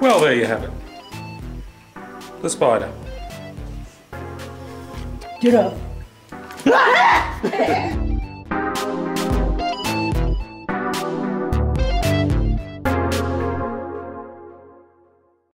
Well, there you have it. The spider. Get up.